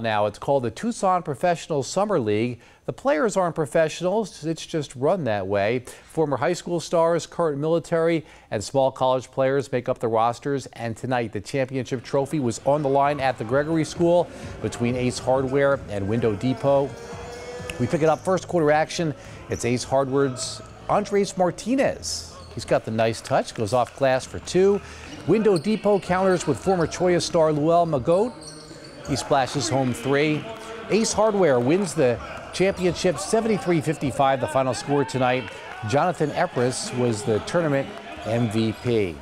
now. It's called the Tucson Professional Summer League. The players aren't professionals, it's just run that way. Former high school stars, current military, and small college players make up the rosters. And tonight, the championship trophy was on the line at the Gregory School between Ace Hardware and Window Depot. We pick it up first quarter action. It's Ace Hardware's Andres Martinez. He's got the nice touch, goes off glass for two. Window Depot counters with former Cholla star Luel Magote. He splashes home three. Ace Hardware wins the championship 73-55, the final score tonight. Jonathan Epris was the tournament MVP.